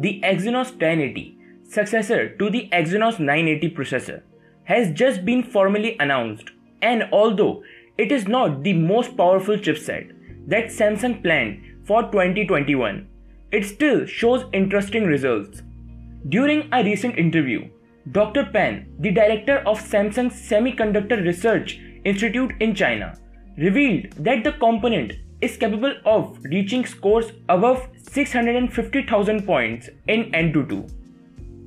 the Exynos 1080, successor to the Exynos 980 processor, has just been formally announced. And although it is not the most powerful chipset that Samsung planned for 2021, it still shows interesting results. During a recent interview, Dr. Pan, the director of Samsung's Semiconductor Research Institute in China, revealed that the component is capable of reaching scores above 650,000 points in Antutu.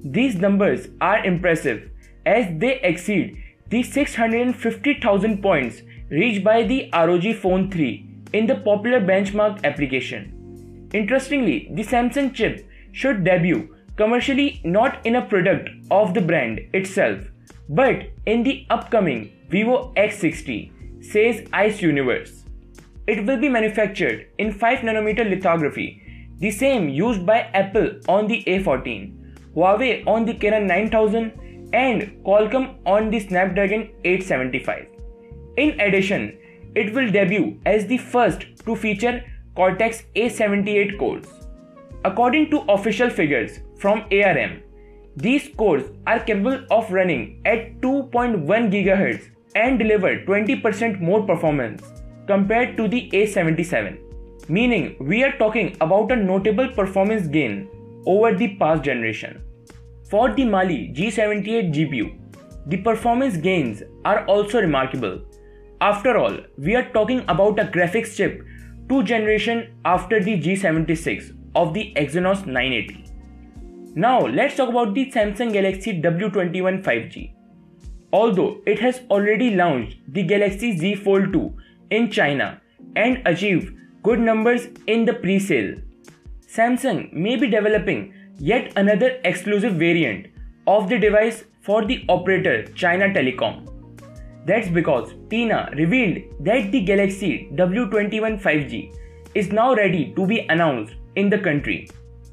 These numbers are impressive as they exceed the 650,000 points reached by the ROG Phone 3 in the popular benchmark application. Interestingly, the Samsung chip should debut commercially not in a product of the brand itself but in the upcoming Vivo X60, says ICE Universe. It will be manufactured in 5nm lithography, the same used by Apple on the A14, Huawei on the Kirin 9000 and Qualcomm on the Snapdragon 875. In addition, it will debut as the first to feature Cortex A78 cores. According to official figures from ARM, these cores are capable of running at 2.1 GHz and deliver 20% more performance compared to the A77, meaning we are talking about a notable performance gain over the past generation. For the Mali G78 GPU, the performance gains are also remarkable. After all, we are talking about a graphics chip two generation after the G76 of the Exynos 980. Now let's talk about the Samsung Galaxy W21 5G. Although it has already launched the Galaxy Z Fold 2 in China and achieve good numbers in the pre-sale, Samsung may be developing yet another exclusive variant of the device for the operator China Telecom. That's because TENAA revealed that the Galaxy W21 5G is now ready to be announced in the country.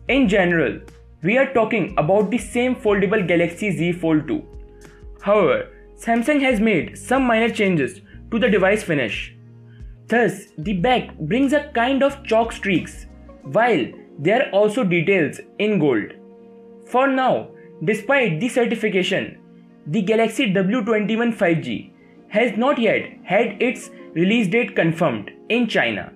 In general, we are talking about the same foldable Galaxy Z Fold 2. However, Samsung has made some minor changes to the device finish. Thus, the back brings a kind of chalk streaks, while there are also details in gold. For now, despite the certification, the Galaxy W21 5G has not yet had its release date confirmed in China.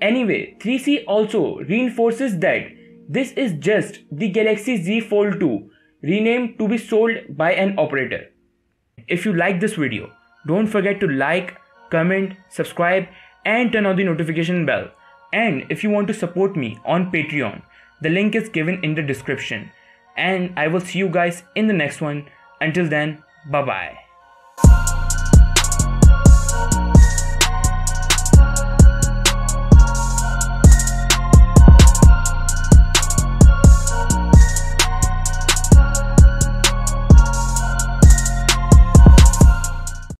Anyway, 3C also reinforces that this is just the Galaxy Z Fold 2 renamed to be sold by an operator. If you like this video, don't forget to like, comment, subscribe and turn on the notification bell. And if you want to support me on Patreon, the link is given in the description. And I will see you guys in the next one. Until then, bye bye.